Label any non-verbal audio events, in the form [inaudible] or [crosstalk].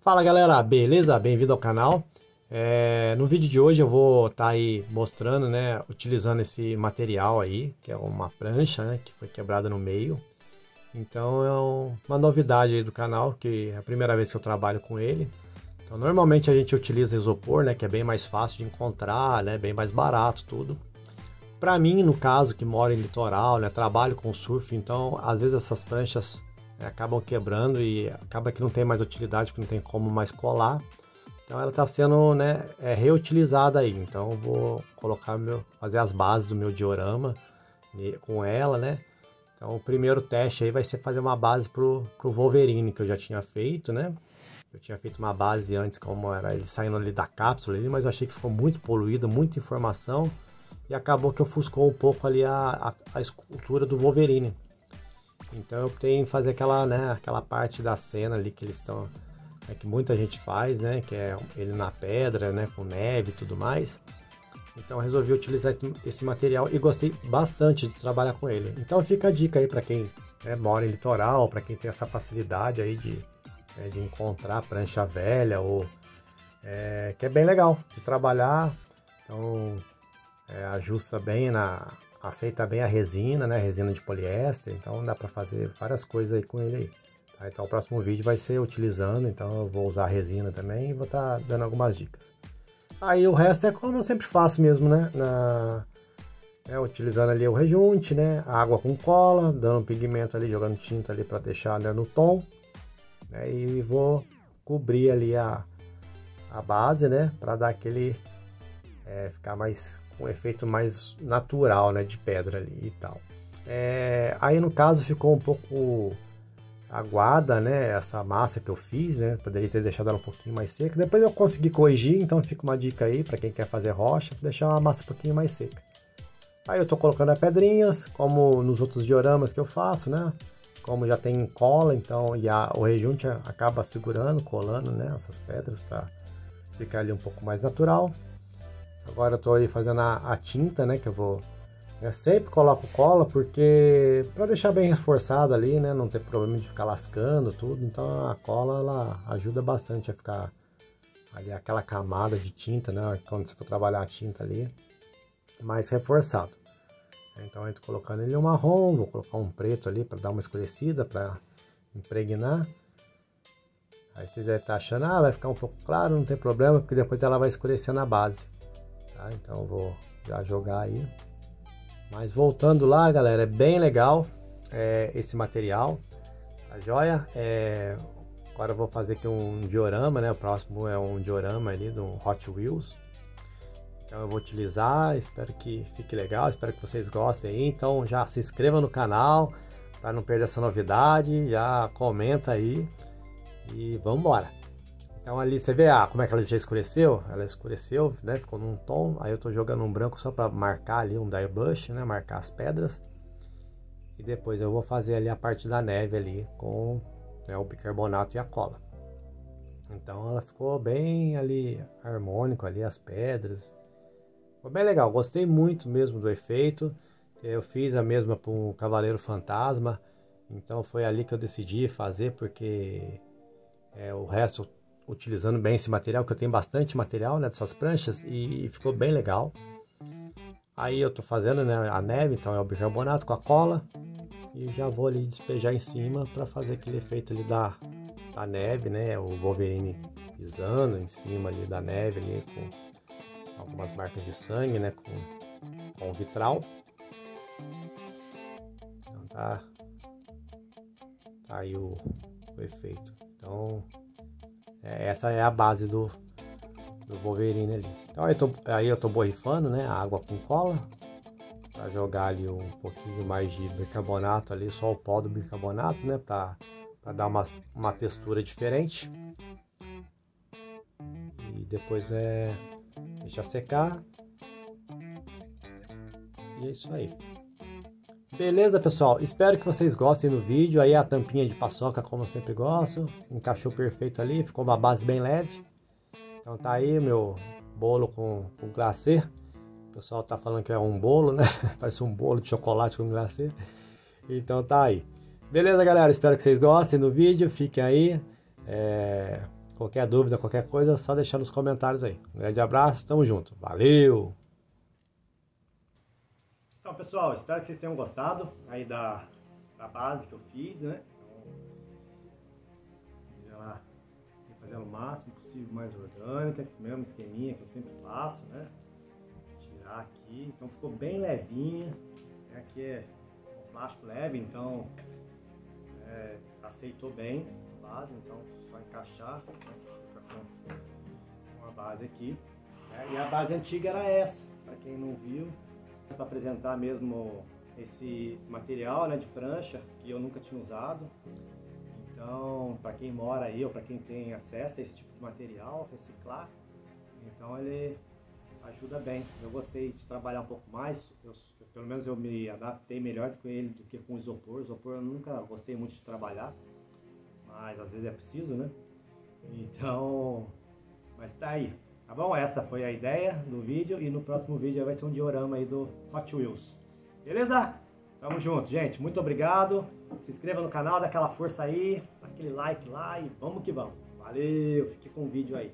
Fala galera, beleza? Bem-vindo ao canal. É, no vídeo de hoje eu vou estar tá aí mostrando, né, utilizando esse material aí, que é uma prancha, né, que foi quebrada no meio. Então é uma novidade aí do canal, que é a primeira vez que eu trabalho com ele. Então normalmente a gente utiliza isopor, né, que é bem mais fácil de encontrar, né, bem mais barato tudo. Para mim, no caso que moro em litoral, né, trabalho com surf, então às vezes essas pranchas acabam quebrando e acaba que não tem mais utilidade, porque não tem como mais colar. Então ela está sendo né, é, reutilizada aí. Então eu vou colocar meu, fazer as bases do meu diorama com ela, né? Então o primeiro teste aí vai ser fazer uma base pro, pro Wolverine que eu já tinha feito, né? Eu tinha feito uma base antes como era ele saindo ali da cápsula, mas eu achei que ficou muito poluído, muita informação e acabou que ofuscou um pouco ali a, a, a escultura do Wolverine. Então eu optei em fazer aquela, né, aquela parte da cena ali que eles estão, é, que muita gente faz, né, que é ele na pedra, né, com neve e tudo mais. Então resolvi utilizar esse material e gostei bastante de trabalhar com ele. Então fica a dica aí para quem né, mora em litoral, para quem tem essa facilidade aí de, né, de encontrar prancha velha ou é, que é bem legal de trabalhar. Então é, ajusta bem na, aceita bem a resina, né? Resina de poliéster, então dá para fazer várias coisas aí com ele aí. Tá? Então o próximo vídeo vai ser utilizando, então eu vou usar resina também e vou estar tá dando algumas dicas. Aí o resto é como eu sempre faço mesmo, né? Na, é, utilizando ali o rejunte, né? Água com cola, dando pigmento ali, jogando tinta ali para deixar né, no tom. Né? E vou cobrir ali a, a base, né? Para dar aquele é, ficar mais um efeito mais natural, né, de pedra ali e tal. É, aí no caso ficou um pouco aguada, né, essa massa que eu fiz, né, poderia ter deixado ela um pouquinho mais seca. Depois eu consegui corrigir, então fica uma dica aí para quem quer fazer rocha, deixar a massa um pouquinho mais seca. Aí eu tô colocando as pedrinhas, como nos outros dioramas que eu faço, né, como já tem cola, então e a, o rejunte acaba segurando, colando, né, essas pedras para ficar ali um pouco mais natural. Agora eu tô aí fazendo a, a tinta, né, que eu vou... Eu sempre coloco cola porque para deixar bem reforçado ali, né, não ter problema de ficar lascando tudo. Então a cola ela ajuda bastante a ficar ali aquela camada de tinta, né, quando você for trabalhar a tinta ali, mais reforçado. Então eu tô colocando ele um marrom, vou colocar um preto ali para dar uma escurecida, para impregnar. Aí vocês devem estar achando, ah, vai ficar um pouco claro, não tem problema, porque depois ela vai escurecer na base. Tá? Então vou já jogar aí. Mas voltando lá, galera, é bem legal é, esse material, tá joia? É, agora eu vou fazer aqui um diorama, né? O próximo é um diorama ali do Hot Wheels. Então eu vou utilizar, espero que fique legal, espero que vocês gostem aí. Então já se inscreva no canal para não perder essa novidade, já comenta aí e vamos embora. Então ali você vê ah, como é que ela já escureceu, ela escureceu, né, ficou num tom, aí eu tô jogando um branco só para marcar ali um dye brush, né, marcar as pedras. E depois eu vou fazer ali a parte da neve ali com né, o bicarbonato e a cola. Então ela ficou bem ali harmônico ali as pedras. Ficou bem legal, gostei muito mesmo do efeito. Eu fiz a mesma para o Cavaleiro Fantasma, então foi ali que eu decidi fazer porque é, o resto utilizando bem esse material, que eu tenho bastante material né, dessas pranchas e ficou bem legal. Aí eu tô fazendo né, a neve, então é o bicarbonato com a cola e já vou ali despejar em cima para fazer aquele efeito ali da, da neve, né, o Wolverine pisando em cima ali da neve ali com algumas marcas de sangue, né, com, com o vitral. Então tá, tá aí o, o efeito. Então é, essa é a base do, do Wolverine ali. Então aí eu, tô, aí eu tô borrifando, né? A água com cola. Pra jogar ali um pouquinho mais de bicarbonato ali, só o pó do bicarbonato, né? Pra dar uma, uma textura diferente. E depois é deixar secar. E é isso aí. Beleza, pessoal? Espero que vocês gostem do vídeo. Aí a tampinha de paçoca, como eu sempre gosto. Encaixou perfeito ali, ficou uma base bem leve. Então tá aí meu bolo com, com glacê. O pessoal tá falando que é um bolo, né? [laughs] Parece um bolo de chocolate com glacê. Então tá aí. Beleza, galera? Espero que vocês gostem do vídeo. Fiquem aí. É... Qualquer dúvida, qualquer coisa, é só deixar nos comentários aí. Um grande abraço, tamo junto. Valeu! Então, pessoal, espero que vocês tenham gostado aí da, da base que eu fiz, né? Então, lá, fazer o máximo possível mais orgânica, mesmo esqueminha que eu sempre faço, né? Tirar aqui, então ficou bem levinha. Aqui é plástico leve, então é, aceitou bem a base, então só encaixar, né? fica com uma base aqui. Né? E a base antiga era essa, para quem não viu, para apresentar mesmo esse material né, de prancha que eu nunca tinha usado. Então, para quem mora aí ou para quem tem acesso a esse tipo de material, reciclar, então ele ajuda bem. Eu gostei de trabalhar um pouco mais, eu, pelo menos eu me adaptei melhor com ele do que com o isopor. Isopor eu nunca gostei muito de trabalhar, mas às vezes é preciso, né? Então, mas tá aí, tá bom? Essa foi a ideia do vídeo e no próximo vídeo vai ser um diorama aí do Hot Wheels. Beleza? Tamo junto, gente. Muito obrigado. Se inscreva no canal, dá aquela força aí, dá aquele like lá e vamos que vamos. Valeu, fique com o vídeo aí.